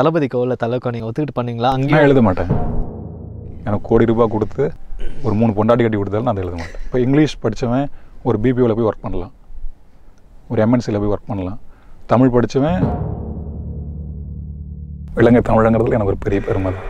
தளபதிக்கோ இல்லை தலைக்கோ நீங்கள் ஒத்துக்கிட்டு பண்ணீங்களா? அங்கேயும் எழுத மாட்டேன். எனக்கு கோடி ரூபாய் கொடுத்து ஒரு மூணு பொண்டாட்டி கட்டி கொடுத்தாலும் நான் அதை எழுத மாட்டேன். இப்போ இங்கிலீஷ் படித்தவன் ஒரு பிபிஓவில் போய் ஒர்க் பண்ணலாம். ஒரு எம்என்சியில் போய் ஒர்க் பண்ணலாம். தமிழ் படித்தவன் இலங்கை தமிழங்கிறதுல எனக்கு ஒரு பெரிய பெருமை தான்.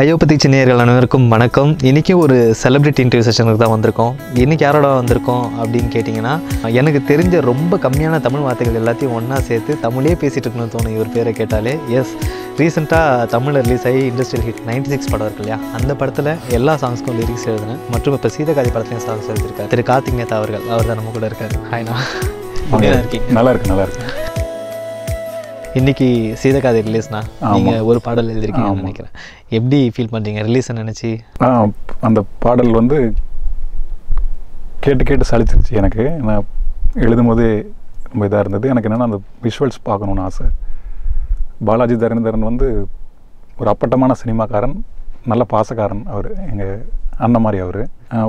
ஐயோபதி சின்னியர்கள் அனைவருக்கும் வணக்கம். இன்றைக்கி ஒரு செலிப்ரிட்டி இன்டர்வியூ செஷனுக்கு தான் வந்திருக்கோம். இன்றைக்கி யாரோட வந்திருக்கோம் அப்படின்னு கேட்டிங்கன்னா எனக்கு தெரிஞ்ச ரொம்ப கம்மியான தமிழ் வார்த்தைகள் எல்லாத்தையும் ஒன்றா சேர்த்து தமிழே பேசிகிட்டு இருக்கணும்னு தோணும் இவர் பேரை கேட்டாலே. எஸ் ரீசெண்டாக தமிழில் ரிலீஸ் ஆகி இண்டஸ்ட்ரியல் ஹிட் நைன்டி சிக்ஸ் படம் இருக்கு இல்லையா? அந்த படத்தில் எல்லா சாங்ஸ்க்கும் லிரிக்ஸ் எழுதினேன். மற்றும் இப்போ சீதகாதி படத்துலையும் சாங்ஸ் எழுதியிருக்காரு. திரு கார்த்திக் நேதா அவர்கள் அவர் தான் நம்ம கூட இருக்காரு. ஹாய்னா இருக்கீங்க? நல்லா இருக்கு நல்லா இருக்கு. இன்னைக்கு சீதகாதி ரிலீஸ்னா. நீங்கள் ஒரு பாடல் எழுதிருக்கீங்கன்னு. நினைக்கிறேன். எப்படி ஃபீல் பண்ணுறீங்க ரிலீஸை நினச்சி? அந்த பாடல் வந்து கேட்டு கேட்டு சலிச்சிருச்சு எனக்கு. நான் எழுதும் போதே ரொம்ப இதாக இருந்தது. எனக்கு என்னென்னா அந்த விஷுவல்ஸ் பார்க்கணுன்னு ஆசை. பாலாஜி தரணிதரன் வந்து ஒரு அப்பட்டமான சினிமாக்காரன் நல்ல பாசக்காரன் அவர். எங்கள் அண்ணன் மாதிரி அவர்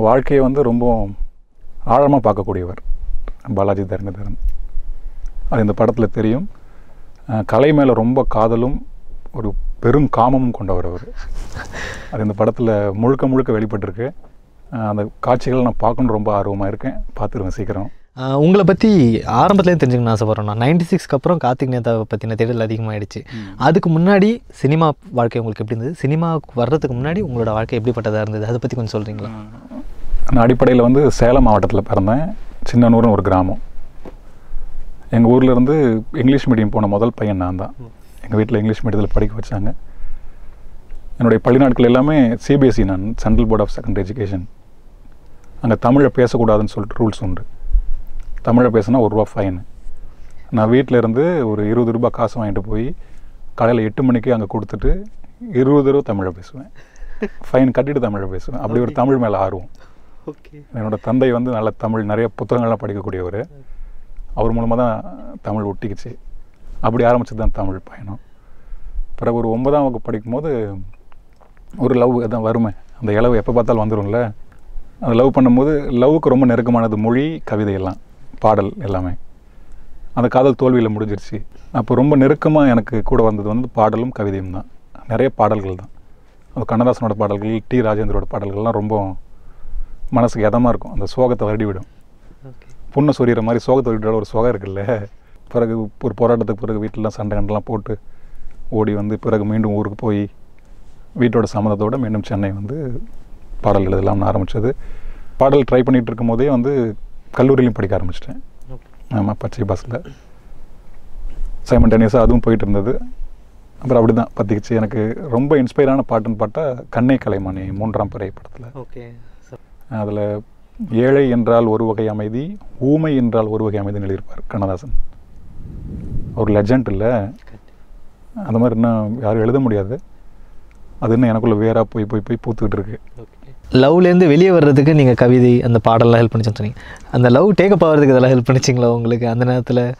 வாழ்க்கையை வந்து ரொம்ப ஆழமாக பார்க்கக்கூடியவர் பாலாஜி தரணிதரன் அது இந்த படத்தில் தெரியும். கலை மேலே ரொம்ப காதலும் ஒரு பெரும் காமமும் கொண்டவர் அவர். அது இந்த படத்தில் முழுக்க முழுக்க வெளிப்பட்டிருக்கு. அந்த காட்சிகளை நான் பார்க்கணுன்னு ரொம்ப ஆர்வமாக இருக்கேன். பார்த்துருவேன் சீக்கிரம். உங்களை பற்றி ஆரம்பத்துலேயும் தெரிஞ்சுக்கணும்னு ஆசைப்பட்றேன் நான். நைன்டி சிக்ஸ்க்கு அப்புறம் கார்த்திக் நேதாவை பற்றின தேடல் அதிகமாகிடுச்சு அதுக்கு முன்னாடி சினிமா வாழ்க்கை உங்களுக்கு எப்படி இருந்தது? சினிமாவுக்கு வர்றதுக்கு முன்னாடி உங்களோட வாழ்க்கை எப்படிப்பட்டதாக இருந்தது? அதை பற்றி கொஞ்சம் சொல்கிறீங்களா நான் அடிப்படையில் வந்து சேலம் மாவட்டத்தில் பிறந்தேன். சின்னனூர்னு ஒரு கிராமம். எங்கள் ஊர்ல இருந்து இங்கிலீஷ் மீடியம் போன முதல் பையன் நான் தான். எங்கள் வீட்டில் இங்கிலீஷ் மீடியத்தில் படிக்க வச்சாங்க. என்னுடைய பள்ளி நாட்கள் எல்லாமே சிபிஎஸ்சி நான் central board of secondary education அங்கே தமிழை பேசக்கூடாதுன்னு சொல்லிட்டு ரூல்ஸ் உண்டு. தமிழை பேசினா ஒரு ரூபா ஃபைனு நான் வீட்டில் இருந்து ஒரு இருபது ரூபாய் காசு வாங்கிட்டு போய் காலையில் எட்டு மணிக்கு அங்கே கொடுத்துட்டு இருபது ரூபா தமிழை பேசுவேன். ஃபைன் கட்டிட்டு தமிழை பேசுவேன். அப்படி ஒரு தமிழ் மேலே ஆர்வம். ஓகே என்னோட தந்தை வந்து நல்ல தமிழ் நிறைய புத்தகங்கள்லாம் படிக்கக்கூடியவர். அவர் மூலமாக தான் தமிழ் ஒட்டிக்கிச்சு. அப்படி ஆரம்பிச்சது தான் தமிழ் பயணம். பிறகு ஒரு ஒன்பதாம் வகுப்பு படிக்கும்போது ஒரு லவ் தான் வருமே அந்த இளவு எப்போ பார்த்தாலும் வந்துடும்ல அந்த லவ் பண்ணும்போது லவ்வுக்கு ரொம்ப நெருக்கமானது மொழி கவிதை எல்லாம் பாடல் எல்லாமே. அந்த காதல் தோல்வியில் முடிஞ்சிருச்சு. அப்போ ரொம்ப நெருக்கமாக எனக்கு கூட வந்தது வந்து பாடலும் கவிதையும் தான். நிறைய பாடல்கள் தான். அது கண்ணதாசனோட பாடல்கள் டி. ராஜேந்திரோட பாடல்கள்லாம் ரொம்ப மனசுக்கு இதமாக இருக்கும். அந்த சோகத்தை வருடிவிடும். புண்ணை சொரிகிற மாதிரி சோகத்தை விட ஒரு சுகம் இருக்குல்ல? பிறகு ஒரு போராட்டத்துக்கு பிறகு வீட்டிலலாம் சண்டை கண்டெல்லாம் போட்டு ஓடி வந்து பிறகு மீண்டும் ஊருக்கு போய் வீட்டோட சம்மதத்தோட மீண்டும் சென்னை வந்து பாடல் எழுதலாம்னு ஆரம்பித்தது பாடல் ட்ரை பண்ணிகிட்டு இருக்கும்போதே வந்து கல்லூரியிலையும் படிக்க ஆரம்பிச்சிட்டேன். ஆமாம் பச்சை பாஸில். சைமண்டேனியஸாக அதுவும் போயிட்டு இருந்தது. அப்புறம் அப்படி தான் பற்றிக்கிச்சு எனக்கு ரொம்ப இன்ஸ்பைரான பாட்டுன்னு பார்த்தா கண்ணே கலைமானி மூன்றாம் பிறை படத்தில். ஓகே அதில் ஏழை என்றால் ஒரு வகை அமைதி ஊமை என்றால் ஒரு வகை அமைதின்னு எழுதியிருப்பார் கண்ணதாசன். ஒரு லெஜண்ட் இல்லை. அந்த மாதிரி இன்னும் யாரும் எழுத முடியாது. அது இன்னும் எனக்குள்ள வேறாக போய் போய் போய் பூத்துக்கிட்டு இருக்கு. லவ்லேருந்து வெளியே வர்றதுக்கு நீங்கள் கவிதை அந்த பாடல்லாம் ஹெல்ப் பண்ணிச்சுன்னு சொன்னீங்க. அந்த லவ் டேக்கப் ஆகிறதுக்கு இதெல்லாம் ஹெல்ப் பண்ணிச்சிங்களா உங்களுக்கு? அந்த நேரத்தில்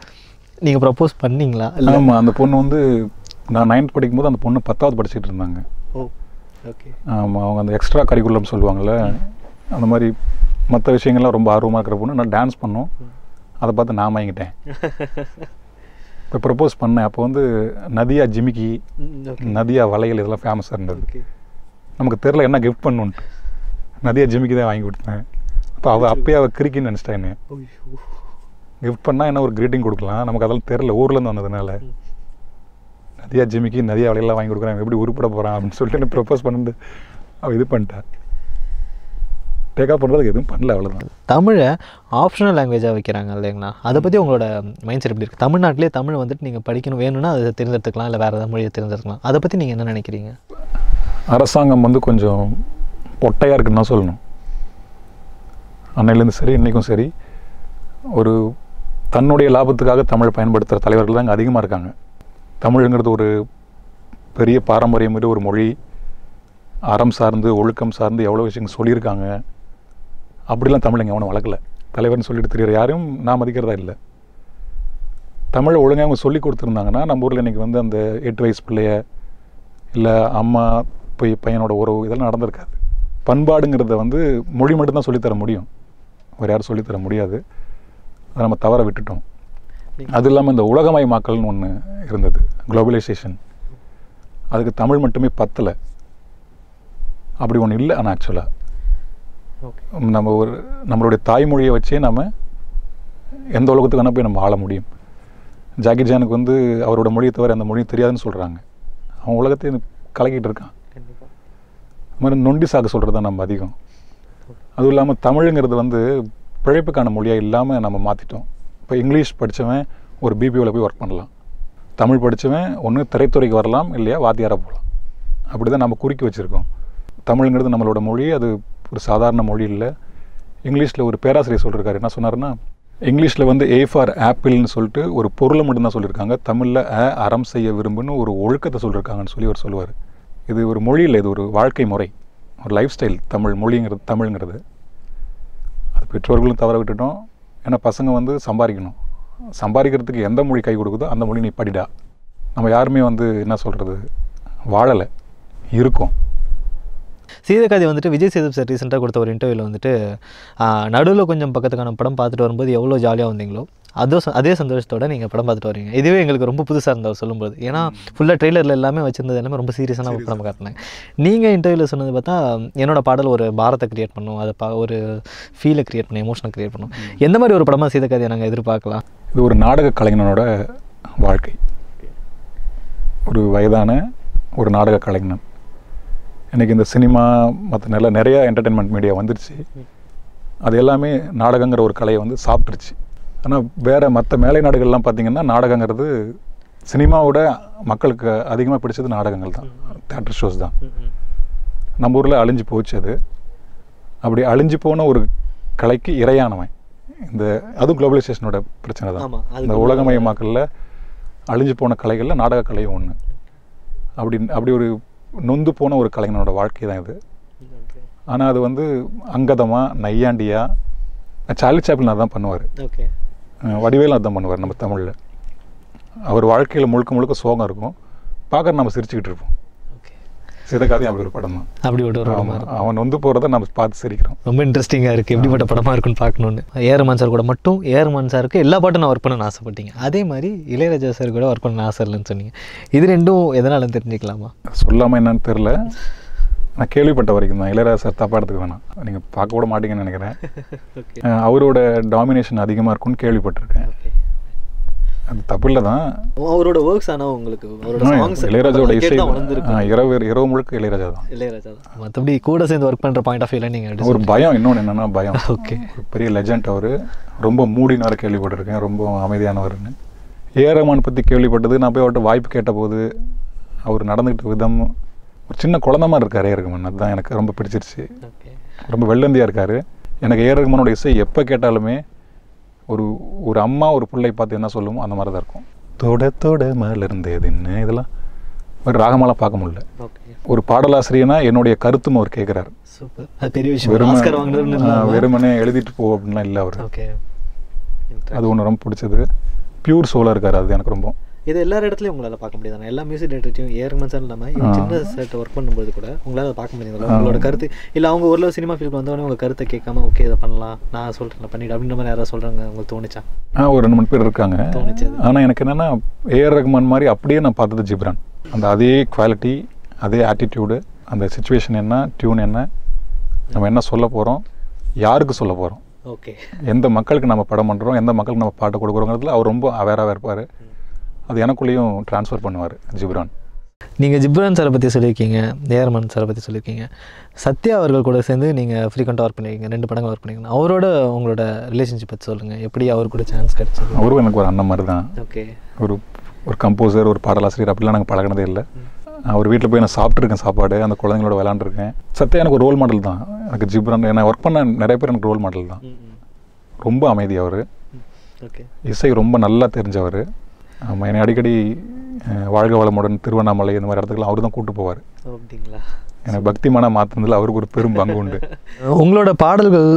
நீங்கள் ப்ரப்போஸ் பண்ணீங்களா? இல்லை ஆமாம் அந்த பொண்ணு வந்து நான் நைன்த் படிக்கும்போது அந்த பொண்ணு பத்தாவது படிச்சுட்டு இருந்தாங்க. Oh okay. ஆமாம் அவங்க அந்த எக்ஸ்ட்ரா கரிக்குலம் சொல்லுவாங்கள்ல அந்த மாதிரி மற்ற விஷயங்கள்லாம் ரொம்ப ஆர்வமாக இருக்கிற பொண்ணு நான் டான்ஸ் பண்ணோம். அதை பார்த்து நான் வாங்கிட்டேன் இப்போ ப்ரப்போஸ் பண்ணேன். அப்போ வந்து நதியா ஜிமிக்கி நதியா வளையல் இதெல்லாம் ஃபேமஸாக இருந்தது. நமக்கு தெரில என்ன கிஃப்ட் பண்ணுன்ட்டு. நதியா ஜிமிக்கி தான் வாங்கி கொடுத்தேன். அப்போ அவள் அப்பயே அவள் கிரிக்கின்னு நினச்சிட்டா என்ன கிஃப்ட் பண்ணால் என்ன ஒரு greeting கொடுக்கலாம். நமக்கு அதெல்லாம் தெரில ஊர்லேருந்து வந்ததுனால. நதியா ஜிமிக்கி நதியா வளையல்லாம் வாங்கி கொடுக்குறேன். எப்படி உருப்பட போகிறான் அப்படின்னு சொல்லிட்டு எனக்கு ப்ரப்போஸ் பண்ணிட்டு அவள் இது பண்ணிட்டா. டேக்கப் பண்ணுறதுக்கு எதுவும் பண்ணல அவ்வளோதான் தமிழை ஆப்ஷனல் லாங்குவேஜாக வைக்கிறாங்க இல்லைங்களா? அதை பற்றி உங்களோட மைண்ட் செட் எப்படி இருக்குது தமிழ்நாட்டிலே தமிழ் வந்துட்டு நீங்கள் படிக்கணும் வேணும்னா அதை தேர்ந்தெடுத்துக்கலாம் இல்லை வேறு ஏதாவது மொழியை தேர்ந்தெடுக்கலாம் அதை பற்றி நீங்கள் என்ன நினைக்கிறீங்க? அரசாங்கம் வந்து கொஞ்சம் பொட்டையாக இருக்குன்னு தான் சொல்லணும். அன்னையிலேருந்து சரி இன்றைக்கும் சரி ஒரு தன்னுடைய லாபத்துக்காக தமிழ் பயன்படுத்துகிற தலைவர்கள் தான் இங்கே அதிகமாக இருக்காங்க. தமிழுங்கிறது ஒரு பெரிய பாரம்பரியம் மாதிரி ஒரு மொழி. அறம் சார்ந்து ஒழுக்கம் சார்ந்து எவ்வளோ விஷயங்கள் சொல்லியிருக்காங்க. அப்படிலாம் தமிழ் இங்கே அவனை வளர்க்கல. தலைவர்னு சொல்லிட்டு தெரியுற யாரையும் நான் மதிக்கிறதா இல்லை. தமிழை ஒழுங்காக அவங்க சொல்லி கொடுத்துருந்தாங்கன்னா நம்ம ஊரில் இன்றைக்கி வந்து அந்த எட்டு வயசு பிள்ளைய இல்லை அம்மா போய் பையனோட உறவு இதெல்லாம் நடந்திருக்காது. பண்பாடுங்கிறத வந்து மொழி மட்டும்தான் சொல்லித்தர முடியும். வேறு யாரும் சொல்லித்தர முடியாது. அதை நம்ம தவற விட்டுட்டோம். அது இல்லாமல் இந்த உலகமயமாக்கல்னு ஒன்று இருந்தது. குளோபலைசேஷன் அதுக்கு தமிழ் மட்டுமே பத்தலை. அப்படி ஒன்று இல்லை ஆனால் ஆக்சுவலாக நம்ம ஒரு நம்மளுடைய தாய்மொழியை வச்சே நம்ம எந்த உலகத்துக்கு வேணால் போய் நம்ம ஆள முடியும். ஜாக்கி ஜானுக்கு வந்து அவரோட மொழியை தவிர அந்த மொழி தெரியாதுன்னு சொல்கிறாங்க அவன் உலகத்தையும் கலக்கிட்டு இருக்கான். அது மாதிரி நொண்டி சாக்கு சொல்கிறது தான் நம்ம அதிகம். அதுவும் இல்லாமல் தமிழுங்கிறது வந்து பிழைப்புக்கான மொழியாக இல்லாமல் நம்ம மாற்றிட்டோம் இப்போ இங்கிலீஷ் படித்தவன் ஒரு பிபிஓவில் போய் ஒர்க் பண்ணலாம். தமிழ் படித்தவன் ஒன்று திரைத்துறைக்கு வரலாம் இல்லையா வாத்தியாராக போகலாம் அப்படி தான் நம்ம குறுக்கி வச்சுருக்கோம். தமிழுங்கிறது நம்மளோட மொழி அது ஒரு சாதாரண மொழி இல்லை இங்கிலீஷில் ஒரு பேராசிரியர் சொல்லியிருக்காரு என்ன சொன்னார்னா இங்கிலீஷில் வந்து ஏ ஃபார் ஆப்பிள்னு சொல்லிட்டு ஒரு பொருளை மட்டும்தான் சொல்லியிருக்காங்க தமிழில் அ அறம் செய்ய விரும்புன்னு ஒரு ஒழுக்கத்தை சொல்லியிருக்காங்கன்னு சொல்லி அவர் சொல்லுவார். இது ஒரு மொழி இல்லை இது ஒரு வாழ்க்கை முறை ஒரு லைஃப் ஸ்டைல் தமிழ் மொழிங்கிறது தமிழுங்கிறது. அது பெற்றோர்களும் தவற விட்டுட்டோம். ஏன்னா பசங்க வந்து சம்பாதிக்கணும். சம்பாதிக்கிறதுக்கு எந்த மொழி கை கொடுக்குதோ அந்த மொழி நீ படிடா. நம்ம யாருமே வந்து என்ன சொல்கிறது வாழலை. இருக்கோம். சீதக்காதி வந்துட்டு விஜய் சேது சார் ரீசெண்டாக கொடுத்த ஒரு இன்டர்வியூவில் வந்துட்டு நடுவில் கொஞ்சம் பக்கத்துக்கான படம் பார்த்துட்டு வரும்போது எவ்வளோ ஜாலியாக வந்தீங்களோ அதோ அதே சந்தோஷத்தோட நீங்கள் படம் பார்த்துட்டு வரீங்க. இதுவே எங்களுக்கு ரொம்ப புதுசாக இருந்தவர் சொல்லும்போது. ஏன்னா ஃபுல்லாக ட்ரெய்லரில் எல்லாமே வச்சிருந்தது எல்லாமே ரொம்ப சீரியஸான படம் காட்டினாங்க நீங்கள் இன்டர்வியூவில் சொன்னது பார்த்தா என்னோட பாடல் ஒரு பாரத்தை கிரியேட் பண்ணும். அதை பா ஒரு ஃபீலை கிரியேட் பண்ணும் எமோஷனை கிரியேட் பண்ணும். எந்த மாதிரி ஒரு படமாக சீதக்காதியை நாங்கள் எதிர்பார்க்கலாம்? இது ஒரு நாடக கலைஞனோட வாழ்க்கை. ஒரு வயதான ஒரு நாடக கலைஞன். இன்னைக்கு இந்த சினிமா மற்ற நல்ல நிறைய என்டர்டெயின்மெண்ட் மீடியா வந்துருச்சு. அது எல்லாமே நாடகங்கிற ஒரு கலையை வந்து சாப்பிட்டுருச்சு. ஆனால் வேறு மற்ற மேலை நாடுகள்லாம் பார்த்தீங்கன்னா நாடகங்கிறது சினிமாவோட மக்களுக்கு அதிகமாக பிடிச்சது நாடகங்கள் தான். தேட்டர் ஷோஸ் தான். நம்ம ஊரில் அழிஞ்சு போச்சு அது. அப்படி அழிஞ்சு போன ஒரு கலைக்கு இரையானவன். இந்த அதுவும் குளோபலைசேஷனோட பிரச்சனை தான். இந்த உலகமயமாக்கல்ல அழிஞ்சு போன கலைகளில் நாடக கலையும் ஒன்று அப்படி அப்படி ஒரு நொந்து போன ஒரு கலைஞனோட வாழ்க்கை தான் இது. ஆனால் அது வந்து அங்கதமாக நையாண்டியாக சார்லி சாப்பிள் அதான் பண்ணுவார். ஓகே வடிவேலும் அதான் பண்ணுவார் நம்ம தமிழில். அவர் வாழ்க்கையில் முழுக்க முழுக்க சோகம் இருக்கும். பார்க்குற நம்ம சிரிச்சுக்கிட்டு இருப்போம். சிதக்காதையும் அப்படி ஒரு படம். தான் அப்படி ஒரு படமா. அவன் வந்து போகிறத நம்ம பார்த்து சிரிக்கிறோம். ரொம்ப இன்ட்ரெஸ்டிங்காக இருக்குது எப்படிப்பட்ட படமாக இருக்குன்னு பார்க்கணுன்னு ஏரமான் சார் கூட மட்டும் ஏரமான் சாருக்கு எல்லா பாட்டும் நான் ஒர்க் பண்ணணும்னு ஆசைப்பட்டீங்க. அதே மாதிரி இளையராஜா சார் கூட ஒர்க் பண்ண ஆசை இல்லைன்னு சொன்னீங்க. இது ரெண்டும் எதனால தெரிஞ்சுக்கலாமா? சொல்லாமல் என்னன்னு தெரில நான் கேள்விப்பட்ட வரைக்கும் தான். இளையராஜா சார் தப்பாக எடுத்துக்க வேணாம். நீங்கள் பார்க்க கூட மாட்டீங்கன்னு நினைக்கிறேன். அவரோட டாமினேஷன் அதிகமாக இருக்கும்னு கேள்விப்பட்டிருக்கேன். அது தப்பில்லை தான். அவரோட ஒர்க்ஸ் ஆனால் உங்களுக்கு அவரோட ஆனா, சாங்ஸ் இளையராஜாவோட இசை இரவு இரவு முழுக்க இளையராஜா தான். இளையராஜா தான். மற்றபடி கூட சேர்ந்து ஒர்க் பண்ணுற பாயிண்ட் ஆஃப் வியூவில் நீங்கள் ஒரு பயம் இன்னொன்று என்னன்னா பயம். ஓகே பெரிய லெஜண்ட் அவர். ரொம்ப மூடினார் கேள்விப்பட்டிருக்கேன். ரொம்ப அமைதியானவர்னு ஏஆர் ரஹ்மான் பற்றி கேள்விப்பட்டது. நான் போய் அவர்கிட்ட வாய்ப்பு கேட்டபோது அவர் நடந்துக்கிட்ட விதம் ஒரு சின்ன குழந்த மாதிரி இருக்கார் ஏஆர் ரஹ்மான் அதுதான் எனக்கு ரொம்ப பிடிச்சிருச்சு. ரொம்ப வெள்ளந்தியாக இருக்கார். எனக்கு ஏஆர் ரஹ்மானோட இசை எப்போ கேட்டாலுமே ஒரு ஒரு அம்மா ஒரு பிள்ளை பார்த்து என்ன சொல்லுமோ அந்த மாதிரி தான் இருக்கும். தொட தொட மலர்ந்ததுன்னு இதெல்லாம் ஒரு ராகமாலாம் பார்க்க முடியல. ஓகே. ஒரு பாடலாசிரியனா என்னுடைய கருத்தும் அவர் கேட்குறாரு. வெறுமனே எழுதிட்டு போ அப்படின்லாம் இல்லை அவர். ஓகே. அது ஒன்று ரொம்ப பிடிச்சது. பியூர் சோலாக இருக்கார் அது எனக்கு ரொம்ப இது எல்லா இடத்துலையும் உங்களால் பார்க்க முடியாது எல்லா மியூசிக் டேரக்டரையும் ஏர்மன் சார் இல்லாமல். சின்ன செட் ஒர்க் பண்ணும்போது கூட உங்களால் பார்க்க முடியாது உங்களோட கருத்து இல்லை அவங்க ஒரு சினிமா ஃபீல்டு வந்தவொடனே உங்கள் கருத்தை கேட்காம ஓகே இதை பண்ணலாம். நான் சொல்கிறேன் பண்ணிடு. அப்படின்ற மாதிரி யாராவது சொல்கிறாங்க உங்களுக்கு தோணுச்சா? ஆ ஒரு ரெண்டு மூணு பேர் இருக்காங்க. தோணுச்சு. ஆனால் எனக்கு என்னென்னா ஏஆர் ரஹ்மான் மாதிரி அப்படியே நான் பார்த்தது ஜிப்ரான். அந்த அதே குவாலிட்டி அதே ஆட்டிடியூடு அந்த சுச்சுவேஷன் என்ன டியூன் என்ன நம்ம என்ன சொல்ல போகிறோம் யாருக்கு சொல்ல போகிறோம் ஓகே. எந்த மக்களுக்கு நம்ம படம் பண்ணுறோம் எந்த மக்களுக்கு நம்ம பாட்டு கொடுக்குறோங்கிறதுல அவர் ரொம்ப அவேராக இருப்பார். அது எனக்குள்ளேயும் ட்ரான்ஸ்ஃபர் பண்ணுவார் ஜிப்ரான். நீங்கள் ஜிப்ரான் சாரை பற்றி சொல்லியிருக்கீங்க ஏர்மன் சாரை பற்றி சொல்லியிருக்கீங்க. சத்யா அவர்கள் கூட சேர்ந்து நீங்கள் ஃப்ரீக்வெண்ட்டாக ஒர்க் பண்ணியிருக்கீங்க ரெண்டு படங்கள் ஒர்க் பண்ணியிருக்கீங்க அவரோட உங்களோட ரிலேஷன்ஷிப் பற்றி சொல்லுங்கள் எப்படி அவர் கூட சான்ஸ் கிடைச்சது? அவரும் எனக்கு ஒரு அண்ணன் மாதிரி தான் ஓகே. ஒரு ஒரு கம்போசர் ஒரு பாடலாசிரியர் அப்படிலாம் நாங்கள் பழகினதே இல்லை. அவர் வீட்டில் போய் நான் சாப்பிட்ருக்கேன் சாப்பாடு அந்த குழந்தைங்களோட விளாண்டுருக்கேன் சத்யா எனக்கு ஒரு ரோல் மாடல் தான். எனக்கு ஜிப்ரான் நான் ஒர்க் பண்ண நிறைய பேர் எனக்கு ரோல் மாடல் தான். ரொம்ப அமைதி அவர். ஓகே. இசை ரொம்ப நல்லா தெரிஞ்சவர். ஆமாம் என்னை அடிக்கடி வாழ்க வளமுடன் திருவண்ணாமலை இந்த மாதிரி இடத்துக்குலாம் அவர் தான் கூப்பிட்டு போவார். அப்படிங்களா? எனக்கு பக்திமானா மாற்றினதில் அவருக்கு ஒரு பெரும் பங்கு உண்டு. உங்களோட பாடல்கள்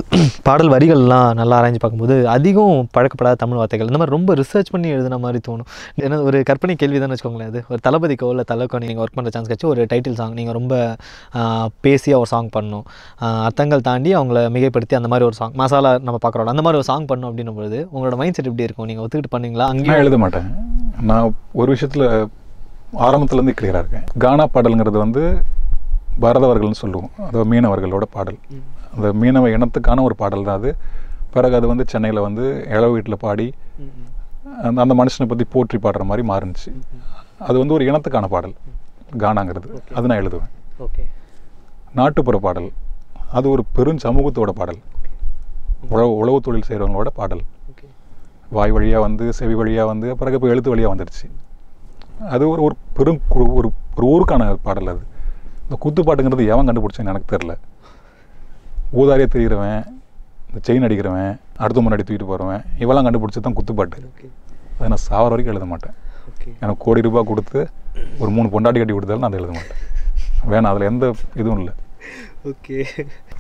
பாடல் வரிகள்லாம் நல்லா ஆராய்ஞ்சு பார்க்கும்போது அதிகம் பழக்கப்படாத தமிழ் வார்த்தைகள் இந்த மாதிரி ரொம்ப ரிசர்ச் பண்ணி எழுதுன மாதிரி தோணும். ஏன்னா ஒரு கற்பனை கேள்வி தான் வச்சுக்கோங்களேன் அது. ஒரு தளபதிக்கோ இல்லை தலைக்கோ நீங்கள் ஒர்க் பண்ணுற சான்ஸ் கிடச்சி ஒரு டைட்டில் சாங் நீங்கள் ரொம்ப பேசியாக ஒரு சாங் பண்ணணும் அர்த்தங்கள் தாண்டி அவங்கள மிகைப்படுத்தி அந்த மாதிரி ஒரு சாங் மசாலா நம்ம பார்க்குறோம் அந்த மாதிரி ஒரு சாங் பண்ணணும் அப்படின்னும் பொழுது உங்களோட மைண்ட் செட் எப்படி இருக்கும்? நீங்கள் ஒத்துக்கிட்டு பண்ணீங்களா? அங்கேயும் எழுத மாட்டேன். நான் ஒரு விஷயத்தில் ஆரம்பத்துலேருந்து கிளியராக இருக்கேன். கானா பாடலுங்கிறது வந்து பரதவர்கள்னு சொல்லுவோம். அதாவது மீனவர்களோட பாடல். அந்த மீனவ இனத்துக்கான ஒரு பாடல் தான் அது. பிறகு அது வந்து சென்னையில் வந்து இளவு வீட்டில் பாடி அந்த அந்த மனுஷனை பற்றி போற்றி பாடுற மாதிரி மாறுனுச்சு. அது வந்து ஒரு இனத்துக்கான பாடல். கானாங்கிறது. அது நான் எழுதுவேன். ஓகே. நாட்டுப்புற பாடல். அது ஒரு பெரும் சமூகத்தோட பாடல் உழவு உழவு தொழில் செய்கிறவங்களோட பாடல். வாய் வழியாக வந்து செவி வழியாக வந்து பிறகு இப்போ எழுத்து வழியாக வந்துடுச்சு அது ஒரு ஒரு பெரும் ஒரு ஒரு ஊருக்கான பாடல் அது. இந்த குத்து பாட்டுங்கிறது எவன் கண்டுபிடிச்சான்னு எனக்கு தெரில ஊதாரியாக தெரிகிறவன் இந்த செயின் அடிக்கிறவன் அடுத்த முன்னாடி தூக்கிட்டு போகிறவன் இவெல்லாம் கண்டுபிடிச்சி தான் குத்துப்பாட்டு. அதை நான் சாவர வரைக்கும் எழுத மாட்டேன். எனக்கு கோடி ரூபாய் கொடுத்து ஒரு மூணு பொண்டாட்டி கட்டி கொடுத்தாலும் நான் அதை எழுத மாட்டேன். வேணாம் அதில் எந்த இதுவும் இல்லை. ஓகே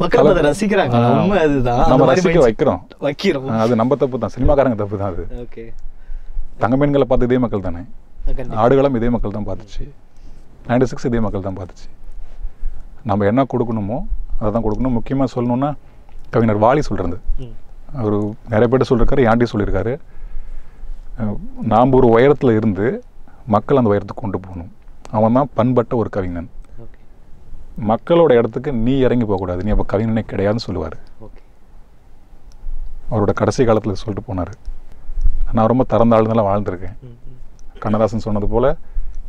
மக்கள் அதை ரசிக்கிறாங்க. ஆ. உண்மை அதுதான். அந்த நம்ம ரசிக்க வைக்கிறோம். வைக்கிறோம். அது நம்ம தப்பு தான். சினிமாக்காரங்க தப்பு தான் அது. ஓகே தங்க மீன்களை பார்த்து இதே மக்கள் தானே. ஆடுகளம் இதே மக்கள் தான் பார்த்துச்சு. நைன்டி சிக்ஸ் இதே மக்கள் தான் பார்த்துச்சு. நம்ம என்ன கொடுக்கணுமோ அதை தான் கொடுக்கணும். முக்கியமாக சொல்லணுன்னா கவிஞர் வாலி சொல்கிறது. அவர் நிறைய பேர்ட்ட சொல்லியிருக்காரு யாண்டி சொல்லியிருக்காரு நாம் ஒரு உயரத்தில் இருந்து மக்கள் அந்த உயரத்துக்கு கொண்டு போகணும். அவன் தான் பண்பட்ட ஒரு கவிஞன். மக்களோட இடத்துக்கு நீ இறங்கி போகக்கூடாது. நீ அப்போ கவிஞனே கிடையாதுன்னு சொல்லுவார். அவரோட கடைசி காலத்தில் சொல்லிட்டு போனார். நான் ரொம்ப திறந்த ஆளுந்தெல்லாம் வாழ்ந்திருக்கேன். கண்ணதாசன் சொன்னது போல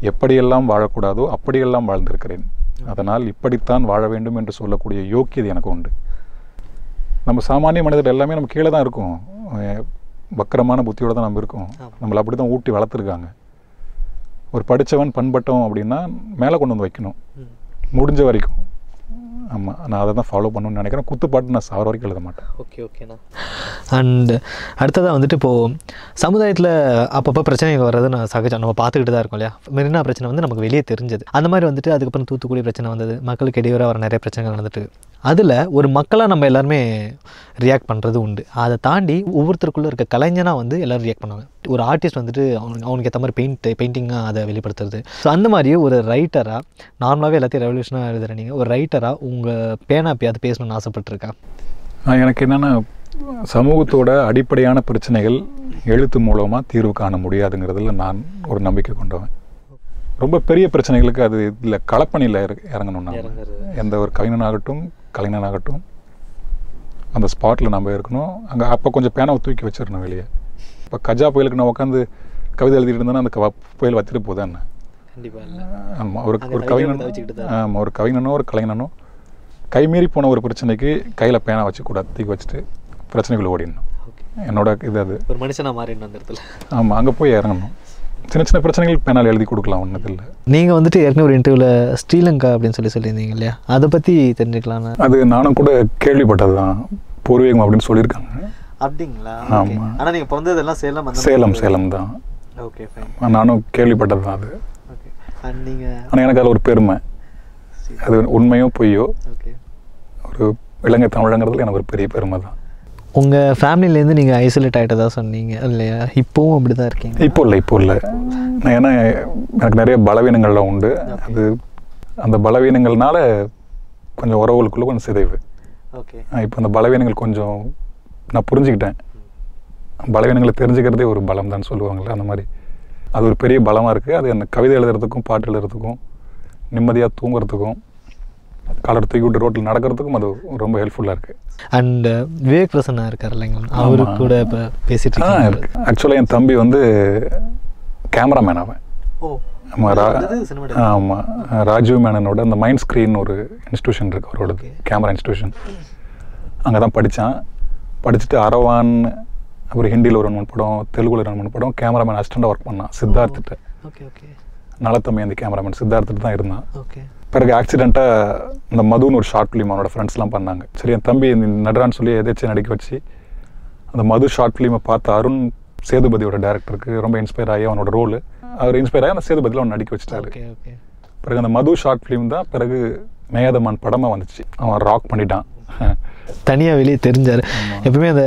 எப்படியெல்லாம் வாழக்கூடாதோ அப்படியெல்லாம் வாழ்ந்திருக்கிறேன். அதனால் இப்படித்தான் வாழ வேண்டும் என்று சொல்லக்கூடிய யோக்கியது எனக்கு உண்டு. நம்ம சாமானிய மனிதர் எல்லாமே நம்ம கீழே தான் இருக்கோம். வக்கரமான புத்தியோட தான் நம்ம இருக்கோம். நம்மளை அப்படி தான் ஊட்டி வளர்த்துருக்காங்க. ஒரு படித்தவன் பண்பட்டவன் அப்படின்னா மேலே கொண்டு வந்து வைக்கணும். முடிஞ்ச வரைக்கும். ஆமாம் நான் அதை தான் ஃபாலோ பண்ணணும்னு நினைக்கிறேன். குத்துப்பாட்டு நான் சாவர வரைக்கும் எழுத மாட்டேன். ஓகே ஓகேண்ணா அண்ட் அடுத்ததாக வந்துட்டு இப்போது சமுதாயத்தில் அப்பப்போ பிரச்சனைகள் வர்றது நான் சகஜம். நம்ம பார்த்துக்கிட்டு தான் இருக்கோம் இல்லையா? மெரினா பிரச்சனை வந்து நமக்கு வெளியே தெரிஞ்சது. அந்த மாதிரி வந்துட்டு அதுக்கப்புறம் தூத்துக்குடி பிரச்சனை வந்தது. மக்களுக்கு இடையூறாக வர நிறைய பிரச்சனைகள் நடந்துட்டு அதில் ஒரு மக்களாக நம்ம எல்லாருமே ரியாக்ட் பண்ணுறது உண்டு. அதை தாண்டி ஒவ்வொருத்தருக்குள்ளே இருக்க கலைஞனாக வந்து எல்லாரும் ரியாக்ட் பண்ணுவாங்க. ஒரு ஆர்டிஸ்ட் வந்துட்டு அவனுக்கு அவனுக்கு ஏற்ற மாதிரி பெயிண்ட் பெயிண்டிங்காக அதை வெளிப்படுத்துறது. ஸோ அந்த மாதிரி ஒரு ரைட்டராக நார்மலாகவே எல்லாத்தையும் ரெவல்யூஷனாக எழுதுற நீங்கள் ஒரு ரைட்டராக உங்கள் பேனா எப்பயாவது பேசணும்னு ஆசைப்பட்டிருக்கா? எனக்கு என்னென்னா சமூகத்தோட அடிப்படையான பிரச்சனைகள் எழுத்து மூலமாக தீர்வு காண முடியாதுங்கிறதுல நான் ஒரு நம்பிக்கை கொண்டவன். ரொம்ப பெரிய பிரச்சனைகளுக்கு அது இல்லை களப்பணியில் இறங்கணும் நான் இறங்குறது. எந்த ஒரு கவிஞனாகட்டும் கலைஞனாகட்டும் அந்த ஸ்பாட்டில் நம்ம இருக்கணும். அங்கே அப்போ கொஞ்சம் பேனாவை தூக்கி வச்சிடணும் வெளியே. இப்போ கஜா புயலுக்கு நான் உட்காந்து கவிதை எழுதிட்டு இருந்தேன்னா அந்த புயல் வத்திட்டு போதா என்ன? ஆமாம் ஒரு ஒரு கவிஞன் ஆமாம் ஒரு கவிஞனோ ஒரு கலைஞனோ கைமீறி போன ஒரு பிரச்சனைக்கு கையில் பேனா வச்சுக்கூடாது தூக்கி வச்சுட்டு பிரச்சனைக்குள்ள ஓடிடணும். ஓகே. என்னோட இது அது. ஒரு மனுஷனாக மாறிடணும் அந்த இடத்துல. ஆமாம் அங்கே போய் இறங்கணும். சின்ன சின்ன பிரச்சனைகள் பேனால் எழுதி கொடுக்கலாம் ஒன்றும் இல்லை. நீங்கள் வந்துட்டு ஏற்கனவே ஒரு இன்டர்வியூவில் ஸ்ரீலங்கா அப்படின்னு சொல்லி சொல்லியிருந்தீங்க இல்லையா? அதை பற்றி தெரிஞ்சுக்கலான்னு அது நானும் கூட கேள்விப்பட்டது தான் பூர்வீகம் அப்படின்னு சொல்லியிருக்காங்க. அப்படிங்களா? ஆமா. ஆனால் நீங்கள் பிறந்ததெல்லாம் சேலம் சேலம் சேலம் தான். ஓகே ஃபைன் நானும் கேள்விப்பட்டது தான் அது. ஓகே. ஆனால் எனக்கு அதில் ஒரு பெருமை. அது உண்மையோ பொய்யோ ஓகே. ஒரு இலங்கை தமிழங்கிறதுல எனக்கு ஒரு பெரிய பெருமை தான். உங்கள் ஃபேமிலிலேருந்து நீங்கள் ஐசோலேட் ஆகிட்டதா சொன்னீங்க இல்லையா? இப்போவும் அப்படி தான் இருக்கீங்க இப்போ இல்லை இப்போ இல்லை. நான் ஏன்னா எனக்கு நிறைய பலவீனங்கள்லாம் உண்டு. அது அந்த பலவீனங்கள்னால கொஞ்சம் உறவுகளுக்குள்ள கொஞ்சம் சிதைவு. ஓகே. இப்போ அந்த பலவீனங்கள் கொஞ்சம் நான் புரிஞ்சுக்கிட்டேன். பலவீனங்களை தெரிஞ்சுக்கிறதே ஒரு பலம் தான் சொல்லுவாங்கள்ல அந்த மாதிரி. அது ஒரு பெரிய பலமாக இருக்குது அது அந்த கவிதை எழுதுறதுக்கும் பாட்டு எழுதுறதுக்கும் நிம்மதியாக தூங்குறதுக்கும் காலர் தூக்கி விட்டு ரோட்டில் நடக்கிறதுக்கும் அது ரொம்ப ஹெல்ப்ஃபுல்லாக இருக்குது அண்ட் விவேக் பிரசன்னா இருக்கார் இல்லைங்களா? அவரு. கூட இப்போ பேசிட்டு ஆ இருக்கு. ஆக்சுவலாக என் தம்பி வந்து கேமராமேன் அவன். ஓ. ஆமா, ரா- வந்தது cinematic. ஆமாம் ராஜீவ் மேனனோட அந்த மைண்ட் ஸ்க்ரீன் ஒரு இன்ஸ்டியூஷன் இருக்கு அவரோட. கேமரா இன்ஸ்டியூஷன் அங்கே தான் படித்தான் படிச்சுட்டு அரவான் அப்புறம் ஹிந்தியில் ஒரு ரெண்டு படம் தெலுங்குல ரெண்டு மூணு படம் கேமராமேன் அசிஸ்டண்டாக ஒர்க் பண்ணான். சித்தார்த்திட்ட. ஓகே ஓகே நலத்தம்பி அந்த கேமராமேன் சித்தார்த்திட்ட தான் இருந்தான். ஓகே பிறகு ஆக்சிடெண்ட்டாக இந்த மதுன்னு ஒரு ஷார்ட் ஃபிலிம் அவனோட ஃப்ரெண்ட்ஸ்லாம் பண்ணாங்க. சரி என் தம்பி நடுறான்னு சொல்லி எதாச்சும் நடிக்க வச்சு அந்த மது ஷார்ட் ஃபிலிமை பார்த்த அருண் சேதுபதியோட டேரக்டருக்கு ரொம்ப இன்ஸ்பயர் ஆகி அவனோட ரோல் அவர் இன்ஸ்பயர் ஆகி அந்த சேதுபதியில் அவன் நடிக்க வச்சிட்டாரு. பிறகு அந்த மது ஷார்ட் ஃபிலிம் தான் பிறகு மேயாதமான் படமாக வந்துச்சு. அவன் ராக் பண்ணிட்டான். தனியாக வெளியே தெரிஞ்சார். எப்பவுமே அந்த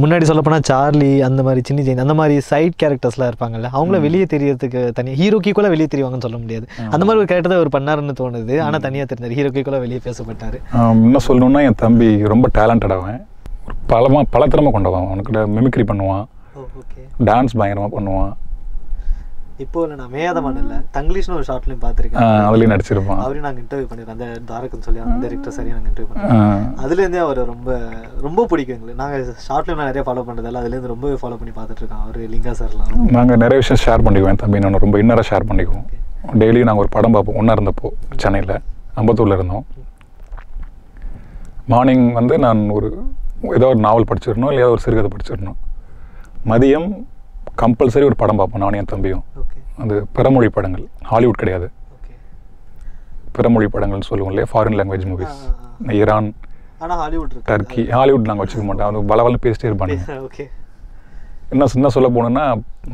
முன்னாடி சொல்லப்போனால் சார்லி அந்த மாதிரி சின்ன ஜெயின் அந்த மாதிரி சைட் கேரக்டர்ஸ்லாம் இருப்பாங்கல்ல அவங்கள வெளியே தெரியறதுக்கு தனியாக ஹீரோக்கு கூட வெளியே தெரிவாங்கன்னு சொல்ல முடியாது. அந்த மாதிரி ஒரு கேரக்டர் தான் அவர் பண்ணாருன்னு தோணுது. ஆனால் தனியாக தெரிஞ்சார். ஹீரோக்கு கூட வெளியே பேசப்பட்டார். இன்னும் சொல்லணும்னா என் தம்பி ரொம்ப டேலண்டட் அவன். ஒரு பலமா பல திறமை கொண்டவன் அவனுக்கிட்ட மிமிக்ரி பண்ணுவான். டான்ஸ் பயங்கரமாக பண்ணுவான். இப்போ இல்லை நான் மேயாதமான இல்லை. தங்கிலீஷ்னு ஒரு ஷார்ட்லையும் பார்த்துருக்கேன். ஆஹ் அதுலேயும் நடிச்சிருப்பான். அவரையும் நாங்கள் இன்டர்வியூ பண்ணிருக்கோம். அந்த தாரகன் சொல்லி அந்த டேரக்டர் சரியாக நாங்கள் இன்டர்வியூ ஆஹ் அதுலேருந்தே அவர் ரொம்ப ரொம்ப பிடிக்கும் எங்களுக்கு. நாங்கள் ஷார்ட் ஃபிலிம் நிறைய ஃபாலோ பண்ணுறதால அதுலேருந்து ரொம்பவே ஃபாலோ பண்ணி பார்த்துட்டு இருக்கோம் அவர் லிங்கா சார்லாம் நாங்கள் நிறைய விஷயம் ஷேர் பண்ணிக்குவோம் என் தம்பி நான் ரொம்ப இன்னராக ஷேர் பண்ணிக்குவோம். டெய்லியும் நாங்கள் ஒரு படம் பார்ப்போம். ஒன்றா இருந்தப்போ சென்னையில் அம்பத்தூரில் இருந்தோம். மார்னிங் வந்து நான் ஒரு ஏதோ ஒரு நாவல் படிச்சிடணும் இல்லையா ஒரு சிறுகதை படிச்சிடணும் மதியம் கம்பல்சரி ஒரு படம் பார்ப்போம் நானும் என் தம்பியும். அது பிறமொழி படங்கள். ஹாலிவுட் கிடையாது. பிறமொழி படங்கள்னு சொல்லுவோம் இல்லையா? Foreign language movies Iran Turkey Hollywood நாங்கள் வச்சுக்க மாட்டோம். அது வளவலன்னு பேசிட்டே இருப்பாங்க இன்னும் இன்னும் சொல்ல போனோம்னா